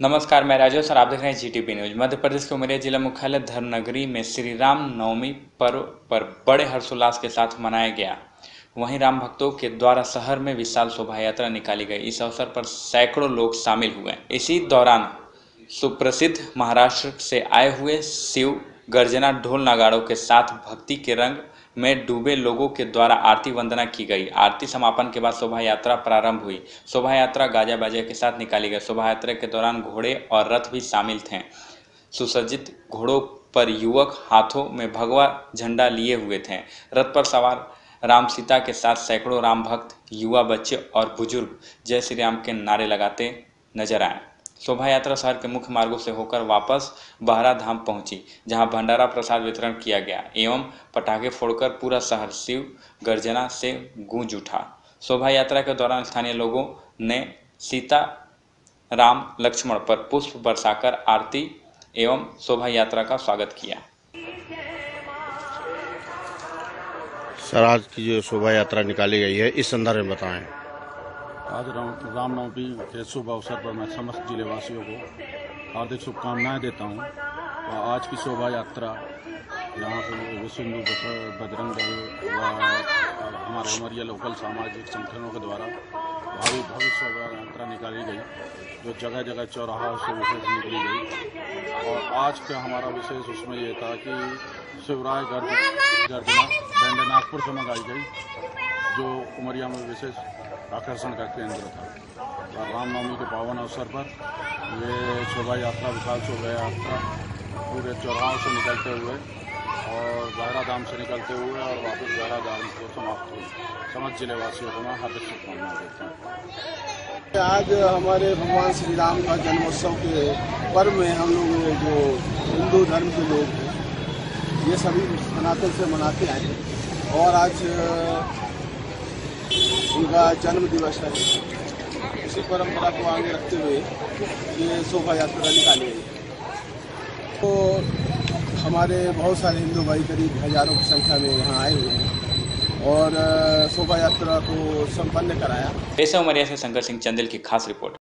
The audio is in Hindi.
नमस्कार, मैं राजेश और आप देख रहे हैं जीटीपी न्यूज़ मध्य प्रदेश के उमरिया जिला मुख्यालय धर्मनगरी में श्री राम नवमी पर्व पर बड़े हर्षोल्लास के साथ मनाया गया। वहीं राम भक्तों के द्वारा शहर में विशाल शोभा यात्रा निकाली गई। इस अवसर पर सैकड़ों लोग शामिल हुए। इसी दौरान सुप्रसिद्ध महाराष्ट्र से आए हुए शिव गर्जना ढोल नगाड़ों के साथ भक्ति के रंग में डूबे लोगों के द्वारा आरती वंदना की गई। आरती समापन के बाद शोभा यात्रा प्रारंभ हुई। शोभा यात्रा गाजा बाजा के साथ निकाली गई। शोभा यात्रा के दौरान घोड़े और रथ भी शामिल थे। सुसज्जित घोड़ों पर युवक हाथों में भगवा झंडा लिए हुए थे। रथ पर सवार राम सीता के साथ सैकड़ों राम भक्त युवा बच्चे और बुज़ुर्ग जय श्री राम के नारे लगाते नज़र आए। शोभा यात्रा शहर के मुख्य मार्गों से होकर वापस बहरा धाम पहुँची, जहाँ भंडारा प्रसाद वितरण किया गया एवं पटाखे फोड़कर पूरा शहर शिव गर्जना से गूंज उठा। शोभा यात्रा के दौरान स्थानीय लोगों ने सीता राम लक्ष्मण पर पुष्प बरसाकर आरती एवं शोभा यात्रा का स्वागत किया। सर आज की जो शोभा यात्रा निकाली गई है, इस संदर्भ में बताएँ। आज राम- रामनवमी के शुभ अवसर पर मैं समस्त ज़िले वासियों को हार्दिक शुभकामनाएँ देता हूँ। और आज की शोभा यात्रा यहाँ पे विश्व हिंदू बज- बजरंग दल व हमारे उमरिया लोकल सामाजिक संगठनों के द्वारा भावी भव्य शोभा यात्रा निकाली गई, जो जगह जगह चौराहा से विशेष निकली गई। और आज का हमारा विशेष उसमें ये था कि शिवराय गर्ज गर्जना बैंड नागपुर से मंगाई गई। जो उमरिया में विशेष आकर्षण का केंद्र था। और रामनवमी के पावन अवसर पर ये शोभा यात्रा, विशाल शोभा यात्रा पूरे चौराहों से निकलते हुए और गहरा धाम से निकलते हुए और वापस गहरा धाम को समाप्त हुई। समस्त ज़िले वासियों को मैं हार्दिक शुभकामनाएँ देता हूँ। आज हमारे भगवान श्री राम का जन्मोत्सव के पर्व में हम लोग जो हिंदू धर्म के लोग हैं, ये सभी सनातन से मनाते आए हैं। और आज उनका जन्म दिवस है। इसी परंपरा को आगे रखते हुए ये शोभा यात्रा निकाली गई। तो हमारे बहुत सारे हिंदू भाई करीब हज़ारों की संख्या में यहाँ आए हुए हैं और शोभा यात्रा को संपन्न कराया। पेशा उमरिया से शंकर सिंह चंदेल की खास रिपोर्ट।